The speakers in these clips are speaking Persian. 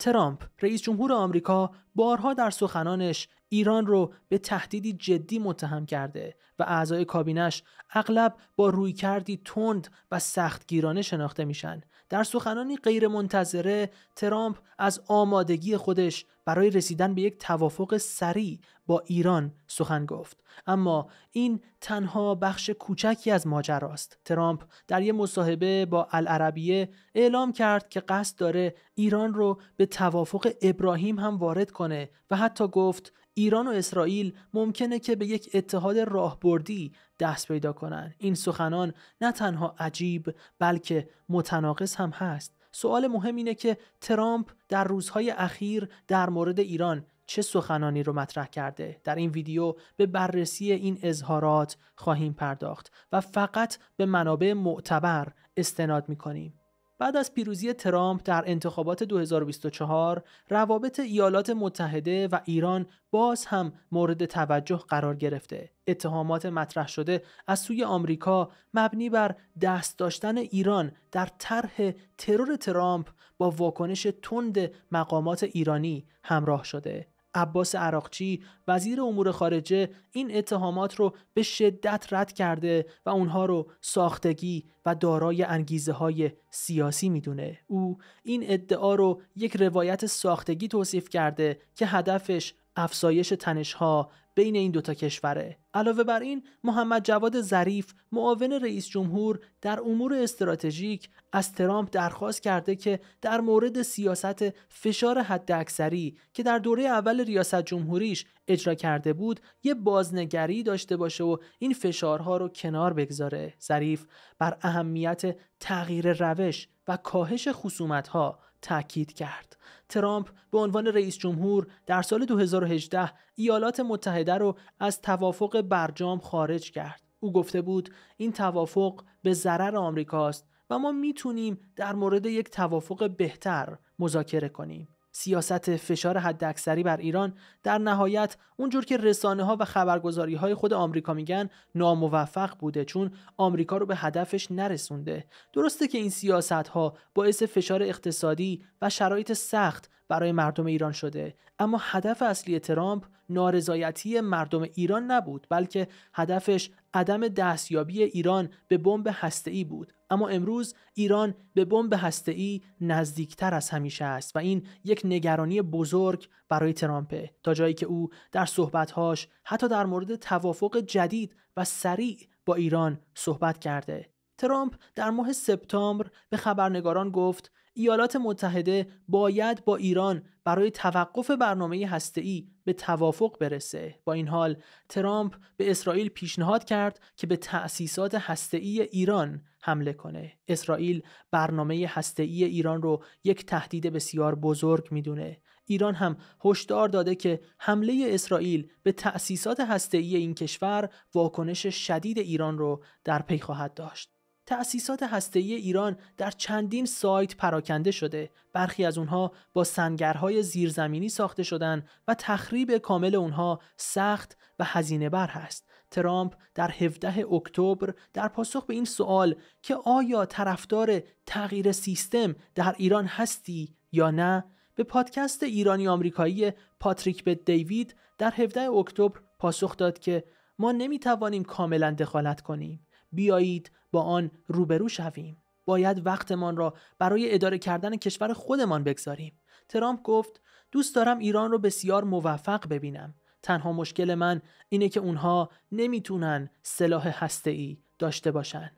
ترامپ رئیس جمهور آمریکا بارها در سخنانش ایران رو به تهدیدی جدی متهم کرده و اعضای کابینش اغلب با روی کردی تند و سختگیرانه شناخته میشن. در سخنانی غیر منتظره ترامپ از آمادگی خودش برای رسیدن به یک توافق سریع با ایران سخن گفت. اما این تنها بخش کوچکی از ماجراست. ترامپ در یک مصاحبه با العربیه اعلام کرد که قصد داره ایران رو به توافق ابراهیم هم وارد کنه و حتی گفت ایران و اسرائیل ممکنه که به یک اتحاد راهبردی دست پیدا کنن. این سخنان نه تنها عجیب بلکه متناقض هم هست. سوال مهم اینه که ترامپ در روزهای اخیر در مورد ایران چه سخنانی رو مطرح کرده. در این ویدیو به بررسی این اظهارات خواهیم پرداخت و فقط به منابع معتبر استناد می‌کنیم. بعد از پیروزی ترامپ در انتخابات 2024 روابط ایالات متحده و ایران باز هم مورد توجه قرار گرفته. اتهامات مطرح شده از سوی آمریکا مبنی بر دست داشتن ایران در طرح ترور ترامپ با واکنش تند مقامات ایرانی همراه شده. عباس عراقچی وزیر امور خارجه این اتهامات رو به شدت رد کرده و اونها رو ساختگی و دارای انگیزه های سیاسی می‌دونه. او این ادعا رو یک روایت ساختگی توصیف کرده که هدفش افزایش تنشها بین این دوتا کشوره. علاوه بر این محمد جواد ظریف معاون رئیس جمهور در امور استراتژیک از ترامپ درخواست کرده که در مورد سیاست فشار حداکثری که در دوره اول ریاست جمهوریش اجرا کرده بود یه بازنگری داشته باشه و این فشارها رو کنار بگذاره. ظریف بر اهمیت تغییر روش و کاهش خصومتها تاکید کرد. ترامپ به عنوان رئیس جمهور در سال 2018 ایالات متحده رو از توافق برجام خارج کرد. او گفته بود این توافق به ضرر آمریکاست و ما می‌تونیم در مورد یک توافق بهتر مذاکره کنیم. سیاست فشار حداکثری بر ایران در نهایت اونجور که رسانه ها و خبرگزاری های خود آمریکا میگن ناموفق بوده چون آمریکا رو به هدفش نرسونده. درسته که این سیاست ها باعث فشار اقتصادی و شرایط سخت برای مردم ایران شده. اما هدف اصلی ترامپ نارضایتی مردم ایران نبود بلکه هدفش عدم دستیابی ایران به بمب هسته‌ای بود. اما امروز ایران به بمب هسته‌ای نزدیکتر از همیشه است و این یک نگرانی بزرگ برای ترامپه. تا جایی که او در صحبتهاش حتی در مورد توافق جدید و سریع با ایران صحبت کرده. ترامپ در ماه سپتامبر به خبرنگاران گفت ایالات متحده باید با ایران برای توقف برنامه هسته‌ای به توافق برسه. با این حال ترامپ به اسرائیل پیشنهاد کرد که به تأسیسات هسته‌ای ایران حمله کنه. اسرائیل برنامه هسته‌ای ایران رو یک تهدید بسیار بزرگ می‌دونه. ایران هم هشدار داده که حمله اسرائیل به تأسیسات هسته‌ای این کشور واکنش شدید ایران رو در پی خواهد داشت. تأسیسات هسته‌ای ایران در چندین سایت پراکنده شده. برخی از اونها با سنگرهای زیرزمینی ساخته شدن و تخریب کامل اونها سخت و هزینه بر هست. ترامپ در 17 اکتبر در پاسخ به این سوال که آیا طرفدار تغییر سیستم در ایران هستی یا نه به پادکست ایرانی آمریکایی پاتریک بت دیوید در 17 اکتبر پاسخ داد که ما نمی‌توانیم کاملا دخالت کنیم. بیایید با آن روبرو شویم. باید وقتمان را برای اداره کردن کشور خودمان بگذاریم. ترامپ گفت دوست دارم ایران را بسیار موفق ببینم. تنها مشکل من اینه که اونها نمی‌تونن سلاح ای داشته باشن.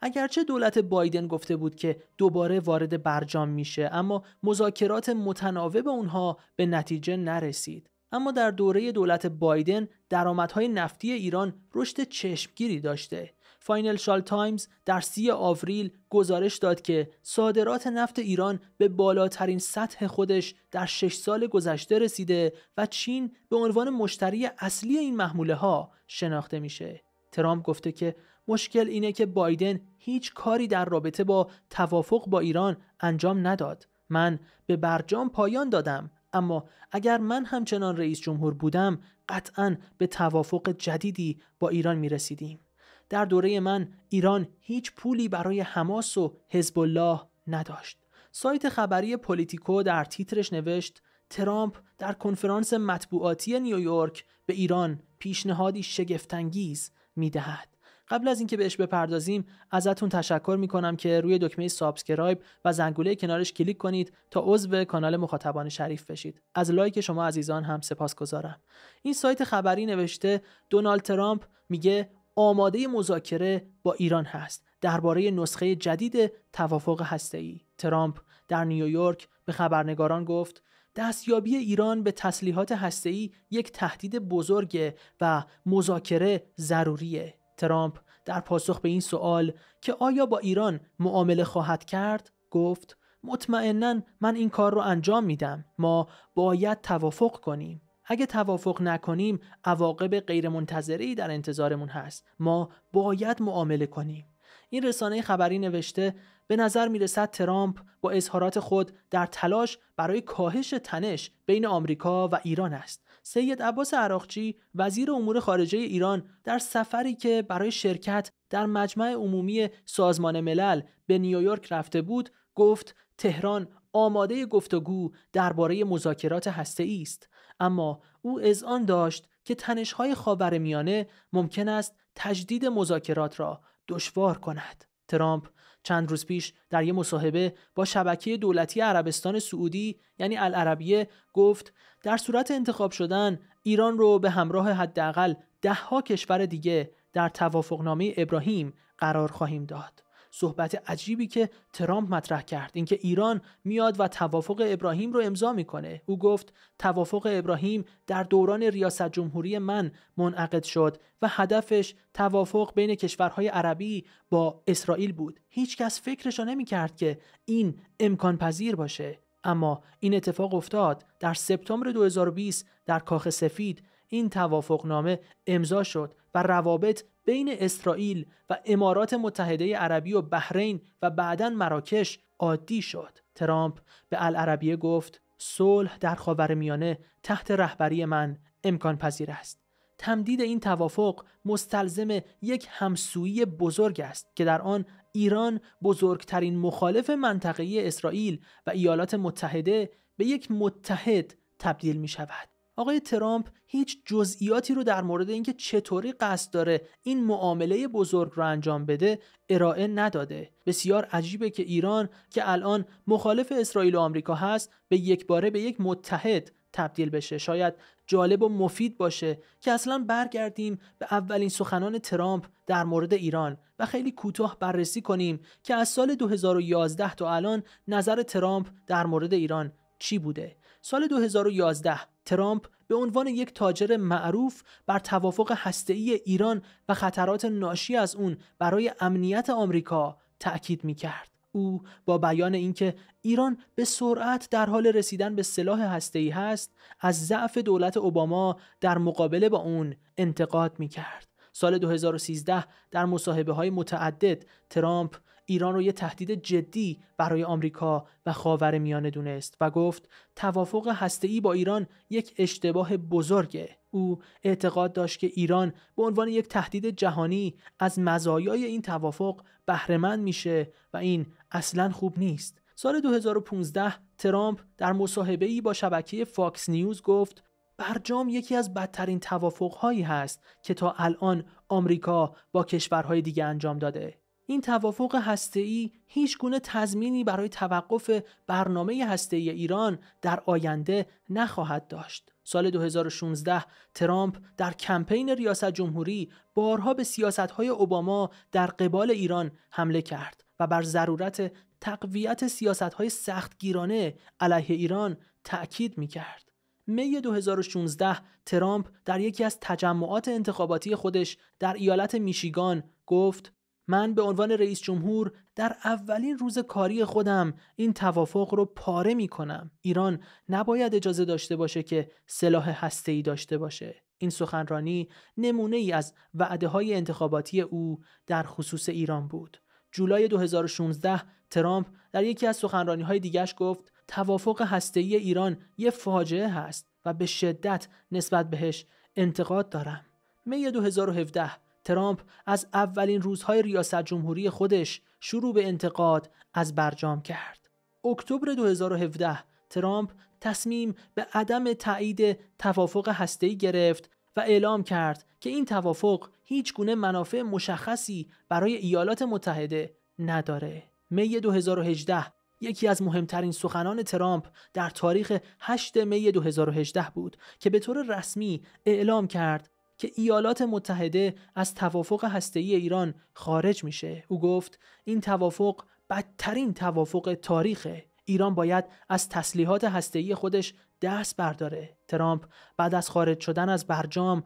اگرچه دولت بایدن گفته بود که دوباره وارد برجام میشه اما مذاکرات متناوب اونها به نتیجه نرسید. اما در دوره دولت بایدن درآمدهای نفتی ایران رشد چشمگیری داشته. فایننشال تایمز در سی آوریل گزارش داد که صادرات نفت ایران به بالاترین سطح خودش در شش سال گذشته رسیده و چین به عنوان مشتری اصلی این محموله ها شناخته میشه. ترامپ گفته که مشکل اینه که بایدن هیچ کاری در رابطه با توافق با ایران انجام نداد. من به برجام پایان دادم اما اگر من همچنان رئیس جمهور بودم قطعا به توافق جدیدی با ایران می رسیدیم. در دوره من ایران هیچ پولی برای حماس و حزب الله نداشت. سایت خبری پولیتیکو در تیترش نوشت ترامپ در کنفرانس مطبوعاتی نیویورک به ایران پیشنهادی شگفتانگیز می‌دهد. قبل از اینکه بهش بپردازیم ازتون تشکر می‌کنم که روی دکمه subscribe و زنگوله کنارش کلیک کنید تا عضو کانال مخاطبان شریف بشید. از لایک شما عزیزان هم سپاسگزارم این سایت خبری نوشته دونالد ترامپ میگه آماده مذاکره با ایران هست. درباره نسخه جدید توافق هسته‌ای. ترامپ در نیویورک به خبرنگاران گفت دستیابی ایران به تسلیحات هسته‌ای یک تهدید بزرگه و مذاکره ضروریه. ترامپ در پاسخ به این سوال که آیا با ایران معامله خواهد کرد گفت مطمئنا من این کار رو انجام میدم. ما باید توافق کنیم. اگه توافق نکنیم عواقب غیرمنتظره در انتظارمون هست. ما باید معامله کنیم. این رسانه خبری نوشته به نظر می‌رسد ترامپ با اظهارات خود در تلاش برای کاهش تنش بین آمریکا و ایران است. سید عباس عراقچی وزیر امور خارجه ایران در سفری که برای شرکت در مجمع عمومی سازمان ملل به نیویورک رفته بود گفت تهران آماده گفتگو درباره مذاکرات هسته است اما او اذعان داشت که تنش‌های خاورمیانه ممکن است تجدید مذاکرات را دشوار کند ترامپ چند روز پیش در یک مصاحبه با شبکه دولتی عربستان سعودی یعنی العربیه گفت در صورت انتخاب شدن ایران رو به همراه حداقل دهها کشور دیگه در توافقنامه ابراهیم قرار خواهیم داد. صحبت عجیبی که ترامپ مطرح کرد اینکه ایران میاد و توافق ابراهیم رو امضا می‌کنه. او گفت توافق ابراهیم در دوران ریاست جمهوری من منعقد شد و هدفش توافق بین کشورهای عربی با اسرائیل بود. هیچکس فکرشو نمی‌کرد که این امکان پذیر باشه. اما این اتفاق افتاد. در سپتامبر 2020 در کاخ سفید این توافقنامه امضا شد و روابط بین اسرائیل و امارات متحده عربی و بحرین و بعدا مراکش عادی شد. ترامپ به العربیه گفت صلح در خاورمیانه تحت رهبری من امکان پذیر است. تمدید این توافق مستلزم یک همسویی بزرگ است که در آن ایران بزرگترین مخالف منطقه اسرائیل و ایالات متحده به یک متحد تبدیل می شود. آقای ترامپ هیچ جزئیاتی رو در مورد اینکه چطوری قصد داره این معامله بزرگ رو انجام بده ارائه نداده. بسیار عجیبه که ایران که الان مخالف اسرائیل و آمریکا هست به یک باره به یک متحد تبدیل بشه. شاید جالب و مفید باشه که اصلا برگردیم به اولین سخنان ترامپ در مورد ایران و خیلی کوتاه بررسی کنیم که از سال 2011 تا الان نظر ترامپ در مورد ایران چی بوده. سال 2011 ترامپ به عنوان یک تاجر معروف بر توافق هسته‌ای ایران و خطرات ناشی از اون برای امنیت آمریکا تأکید می کرد. او با بیان اینکه ایران به سرعت در حال رسیدن به سلاح هسته‌ای هست از ضعف دولت اوباما در مقابله با اون انتقاد می کرد. سال 2013 در مصاحبه های متعدد ترامپ ایران رو یه تهدید جدی برای آمریکا و خاور میانه دونست و گفت توافق هسته‌ای با ایران یک اشتباه بزرگه. او اعتقاد داشت که ایران به عنوان یک تهدید جهانی از مزایای این توافق بهرهمند میشه و این اصلا خوب نیست. سال 2015 ترامپ در مصاحبه‌ای با شبکه فاکس نیوز گفت برجام یکی از بدترین توافقهایی هست که تا الان آمریکا با کشورهای دیگه انجام داده. این توافق هسته‌ای هیچ گونه تضمینی برای توقف برنامه هسته‌ای ایران در آینده نخواهد داشت. سال 2016 ترامپ در کمپین ریاست جمهوری بارها به سیاست‌های اوباما در قبال ایران حمله کرد و بر ضرورت تقویت سیاست‌های سختگیرانه علیه ایران تأکید می‌کرد. می 2016 ترامپ در یکی از تجمعات انتخاباتی خودش در ایالت میشیگان گفت من به عنوان رئیس جمهور در اولین روز کاری خودم این توافق رو پاره می کنم. ایران نباید اجازه داشته باشه که سلاح ای داشته باشه. این سخنرانی نمونه ای از وعده های انتخاباتی او در خصوص ایران بود. جولای 2016 ترامپ در یکی از سخنرانی های دیگش گفت توافق ای ایران یه فاجعه هست و به شدت نسبت بهش انتقاد دارم. می 2017 ترامپ از اولین روزهای ریاست جمهوری خودش شروع به انتقاد از برجام کرد. اکتبر 2017 ترامپ تصمیم به عدم تایید توافق هسته‌ای گرفت و اعلام کرد که این توافق هیچ گونه منافع مشخصی برای ایالات متحده نداره. می 2018 یکی از مهمترین سخنان ترامپ در تاریخ 8 می 2018 بود که به طور رسمی اعلام کرد که ایالات متحده از توافق هسته‌ای ایران خارج میشه. او گفت این توافق بدترین توافق تاریخه. ایران باید از تسلیحات هسته‌ای خودش دست برداره. ترامپ بعد از خارج شدن از برجام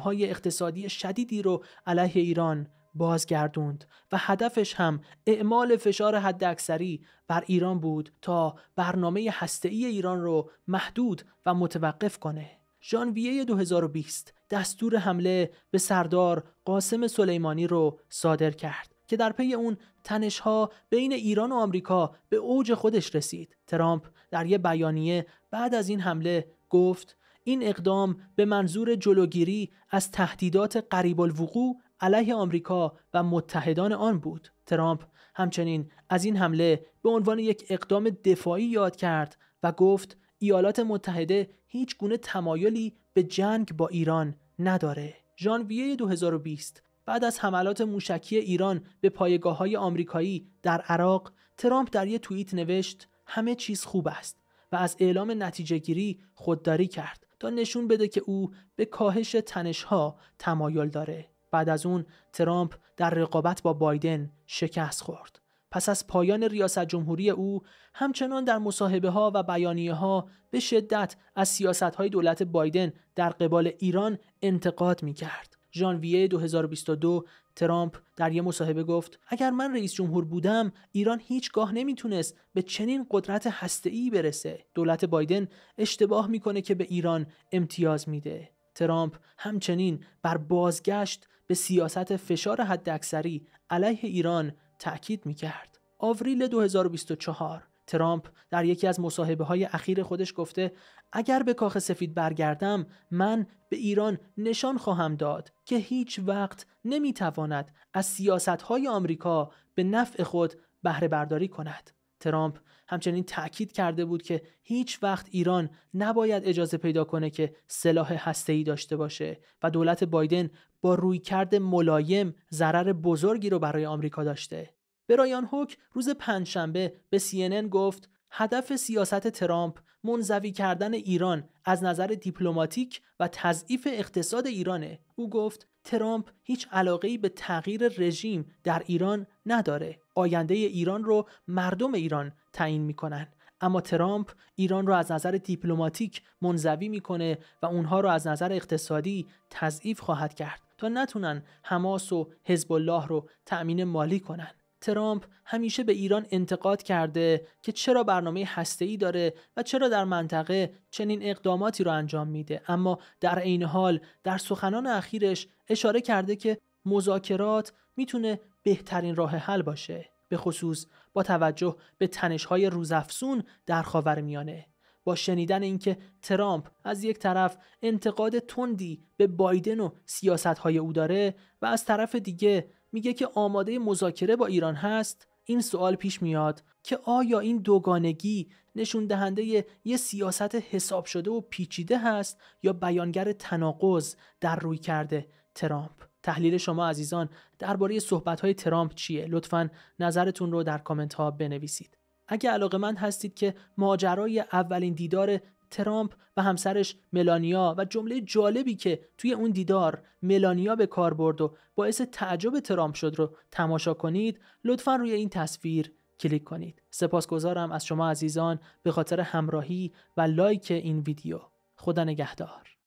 های اقتصادی شدیدی رو علیه ایران بازگردوند و هدفش هم اعمال فشار حداکثری بر ایران بود تا برنامه هسته‌ای ایران رو محدود و متوقف کنه. ژانویه 2020 دستور حمله به سردار قاسم سلیمانی رو صادر کرد که در پی اون تنشها بین ایران و آمریکا به اوج خودش رسید. ترامپ در یه بیانیه بعد از این حمله گفت این اقدام به منظور جلوگیری از تهدیدات قریب الوقوع علیه آمریکا و متحدان آن بود. ترامپ همچنین از این حمله به عنوان یک اقدام دفاعی یاد کرد و گفت ایالات متحده هیچ گونه تمایلی به جنگ با ایران نداره. ژانویه 2020 بعد از حملات موشکی ایران به پایگاه های آمریکایی در عراق ترامپ در یک توییت نوشت همه چیز خوب است و از اعلام نتیجه گیری خودداری کرد تا نشون بده که او به کاهش تنشها تمایل داره بعد از اون ترامپ در رقابت با بایدن شکست خورد پس از پایان ریاست جمهوری او همچنان در مصاحبه ها و بیانیه ها به شدت از سیاست های دولت بایدن در قبال ایران انتقاد می کرد. ژانویه 2022 ترامپ در یک مصاحبه گفت اگر من رئیس جمهور بودم ایران هیچگاه نمی‌تونست به چنین قدرت هسته‌ای برسه دولت بایدن اشتباه می‌کنه که به ایران امتیاز میده ترامپ همچنین بر بازگشت به سیاست فشار حداکثری علیه ایران تأکید می‌کرد آوریل 2024 ترامپ در یکی از مصاحبه های اخیر خودش گفته اگر به کاخ سفید برگردم من به ایران نشان خواهم داد که هیچ وقت نمی‌تواند از سیاست های آمریکا به نفع خود بهره برداری کند. ترامپ همچنین تأکید کرده بود که هیچ وقت ایران نباید اجازه پیدا کنه که سلاح هسته‌ای داشته باشه و دولت بایدن با رویکرد ملایم ضرر بزرگی رو برای آمریکا داشته. برایان هوک روز پنجشنبه به CNN گفت هدف سیاست ترامپ منزوی کردن ایران از نظر دیپلماتیک و تضعیف اقتصاد ایرانه. او گفت ترامپ هیچ علاقه به تغییر رژیم در ایران نداره. آینده ایران رو مردم ایران تعیین می‌کنن. اما ترامپ ایران رو از نظر دیپلماتیک منزوی می‌کنه و اونها رو از نظر اقتصادی تضعیف خواهد کرد تا نتونن حماس و حزب الله رو تأمین مالی کنن. ترامپ همیشه به ایران انتقاد کرده که چرا برنامه هسته‌ای داره و چرا در منطقه چنین اقداماتی رو انجام میده اما در عین حال در سخنان اخیرش اشاره کرده که مذاکرات می‌تونه بهترین راه حل باشه. به خصوص با توجه به تنش‌های روزافزون در خاورمیانه با شنیدن اینکه ترامپ از یک طرف انتقاد تندی به بایدن و سیاستهای او داره و از طرف دیگه میگه که آماده مذاکره با ایران هست این سوال پیش میاد که آیا این دوگانگی نشون دهنده یه سیاست حساب شده و پیچیده هست یا بیانگر تناقض در روی کرده ترامپ. تحلیل شما عزیزان درباره صحبت های ترامپ چیه؟ لطفا نظرتون رو در کامنت ها بنویسید. اگه علاقه‌مند هستید که ماجرای اولین دیدار ترامپ و همسرش ملانیا و جمله جالبی که توی اون دیدار ملانیا به کار برد و باعث تعجب ترامپ شد رو تماشا کنید لطفا روی این تصویر کلیک کنید. سپاسگزارم از شما عزیزان. به خاطر همراهی و لایک این ویدیو. خدا نگهدار.